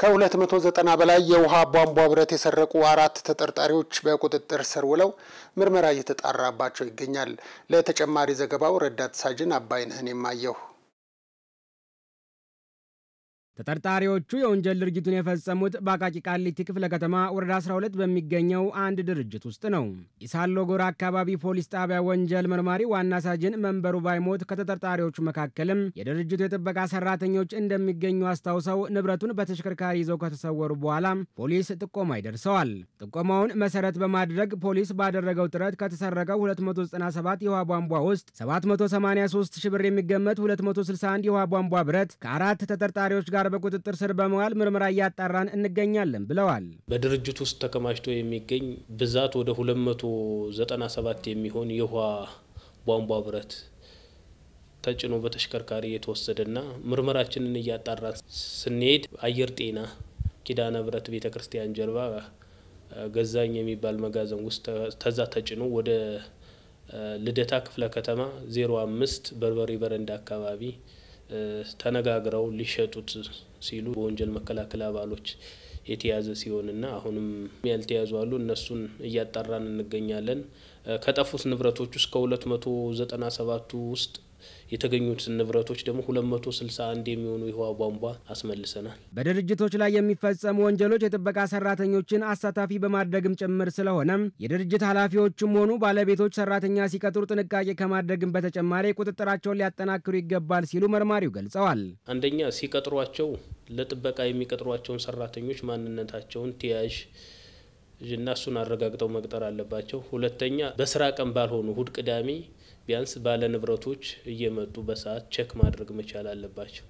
ከ290 በላይ የውሃ ቧንቧ ብረት የሰረቁ አራት ተጠርጣሪዎች በቁጥጥር ስር ውለው ምርመራ እየተጣራባቸው ይገኛል። ለተጨማሪ ዘገባው ረዳት ሳጅን አባይነህን የማየሁ ተጠርጣሪዎቹ የወንጀል ድርጊቱን የፈጸሙት በአቃቂ ቃሊቲ ክፍለ ከተማ ወረዳ 12 በሚገኘው አንድ ድርጅት ውስጥ ነው። ኢሳሎ ጎራ አካባቢ ፖሊስ ጣቢያ ወንጀል መርማሪ ዋና ሳጅን መንበሩ ባይሞት ከተጠርጣሪዎቹ መካከልም የድርጅቱ የጥበቃ ሰራተኞች እንደሚገኙ አስታውሰው ንብረቱን በተሽከርካሪ ይዘው ከተሰወሩ በኋላ ፖሊስ ጥቆማ ይደርሰዋል። ጥቆማውን መሰረት በማድረግ ፖሊስ ባደረገው ጥረት ከተሰረቀው 297 የውሃ ቧንቧ ውስጥ 783 ሺህ ብር የሚገመት 261 የውሃ ቧንቧ ብረት ከአራት ተጠርጣሪዎች ጋር በቁጥጥር ስር በመዋል ምርመራ እያጣራን እንገኛለን ብለዋል። በድርጅት ውስጥ ተከማችቶ የሚገኝ ብዛት ወደ 297 የሚሆን የውሃ ቧንቧ ብረት ተጭኖ በተሽከርካሪ የተወሰደና ምርመራችንን እያጣራን ስንሄድ አየር ጤና ኪዳነ ብረት ቤተ ክርስቲያን ጀርባ ገዛኝ የሚባል መጋዘን ውስጥ ተዛ ተጭኖ ወደ ልደታ ክፍለ ከተማ 05 በርበሬ በረንዳ አካባቢ ተነጋግረው ሊሸጡት ሲሉ በወንጀል መከላከል አባሎች የተያዘ ሲሆንና አሁንም ያልተያዙ አሉ። እነሱን እያጣራን እንገኛለን። ከጠፉት ንብረቶች ውስጥ ከሁለት መቶ ዘጠና ሰባቱ ውስጥ የተገኙት ንብረቶች ደግሞ 261 የሚሆኑ የውሃ ቧንቧ አስመልሰናል። በድርጅቶች ላይ የሚፈጸሙ ወንጀሎች የጥበቃ ሰራተኞችን አሳታፊ በማድረግም ጭምር ስለሆነም የድርጅት ኃላፊዎችም ሆኑ ባለቤቶች ሰራተኛ ሲቀጥሩ ጥንቃቄ ከማድረግም በተጨማሪ ቁጥጥራቸውን ሊያጠናክሩ ይገባል ሲሉ መርማሪው ገልጸዋል። አንደኛ ሲቀጥሯቸው ለጥበቃ የሚቀጥሯቸውን ሰራተኞች ማንነታቸውን ተያዥ እና እሱን አረጋግጠው መቅጠር አለባቸው። ሁለተኛ በስራ ቀን ባልሆኑ እሁድ፣ ቅዳሜ ቢያንስ ባለ ንብረቶች እየመጡ በሰዓት ቼክ ማድረግ መቻል አለባቸው።